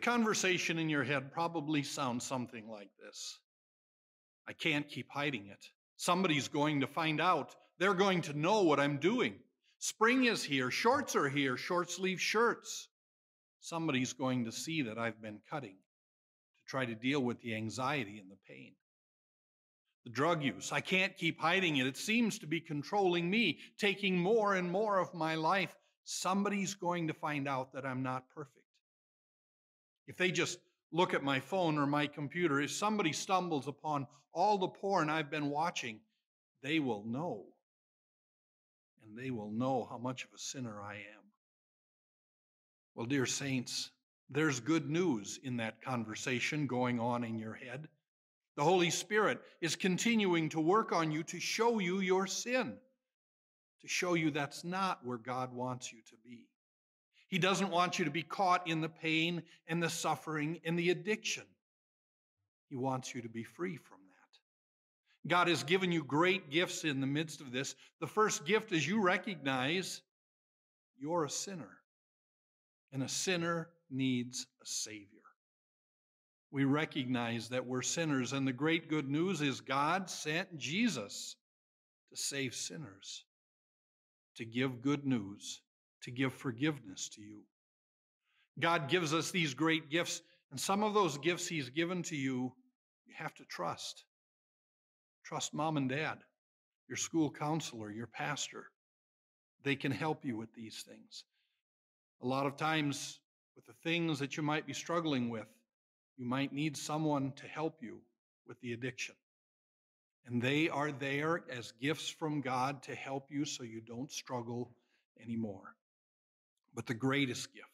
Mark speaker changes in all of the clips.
Speaker 1: conversation in your head probably sounds something like this I can't keep hiding it. Somebody's going to find out. They're going to know what I'm doing. Spring is here, shorts are here, short sleeve shirts. Somebody's going to see that I've been cutting to try to deal with the anxiety and the pain. The drug use, I can't keep hiding it. It seems to be controlling me, taking more and more of my life. Somebody's going to find out that I'm not perfect. If they just look at my phone or my computer, if somebody stumbles upon all the porn I've been watching, they will know and they will know how much of a sinner I am. Well, dear saints, there's good news in that conversation going on in your head. The Holy Spirit is continuing to work on you to show you your sin, to show you that's not where God wants you to be. He doesn't want you to be caught in the pain and the suffering and the addiction. He wants you to be free from that. God has given you great gifts in the midst of this. The first gift is you recognize you're a sinner, and a sinner needs a Savior. We recognize that we're sinners, and the great good news is God sent Jesus to save sinners, to give good news, to give forgiveness to you. God gives us these great gifts, and some of those gifts He's given to you, you have to trust. Trust mom and dad, your school counselor, your pastor. They can help you with these things. A lot of times, with the things that you might be struggling with, you might need someone to help you with the addiction. And they are there as gifts from God to help you so you don't struggle anymore. But the greatest gift,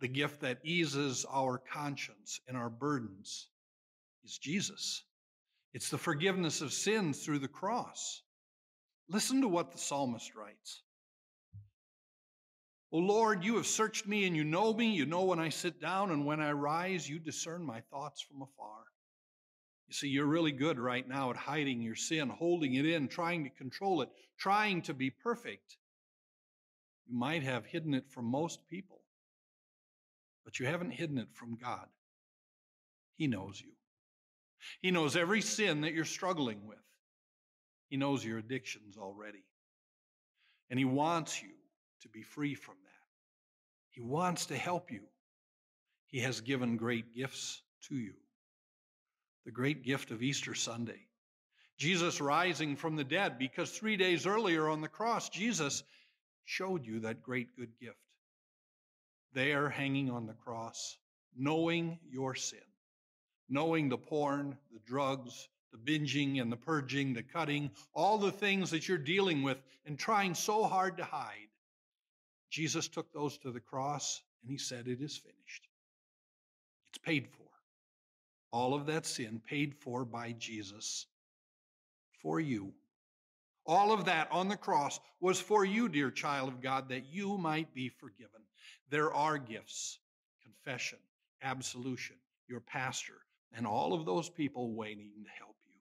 Speaker 1: the gift that eases our conscience and our burdens, is Jesus. It's the forgiveness of sins through the cross. Listen to what the psalmist writes. O Lord, you have searched me and you know me. You know when I sit down and when I rise, you discern my thoughts from afar. You see, you're really good right now at hiding your sin, holding it in, trying to control it, trying to be perfect. You might have hidden it from most people, but you haven't hidden it from God. He knows you. He knows every sin that you're struggling with. He knows your addictions already. And He wants you to be free from that. He wants to help you. He has given great gifts to you. The great gift of Easter Sunday. Jesus rising from the dead, because three days earlier on the cross, Jesus showed you that great good gift. There, hanging on the cross, knowing your sin knowing the porn, the drugs, the binging and the purging, the cutting, all the things that you're dealing with and trying so hard to hide. Jesus took those to the cross and he said, It is finished. It's paid for. All of that sin paid for by Jesus for you. All of that on the cross was for you, dear child of God, that you might be forgiven. There are gifts confession, absolution, your pastor, and all of those people waiting to help you.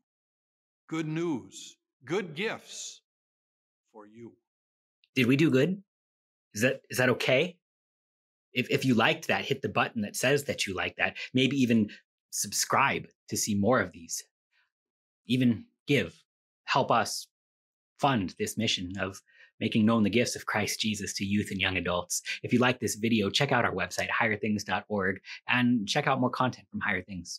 Speaker 1: Good news, good gifts for you.
Speaker 2: Did we do good? Is that is that okay? If if you liked that, hit the button that says that you like that. Maybe even subscribe to see more of these. Even give, help us fund this mission of making known the gifts of Christ Jesus to youth and young adults. If you like this video, check out our website, higherthings.org, and check out more content from Higher Things.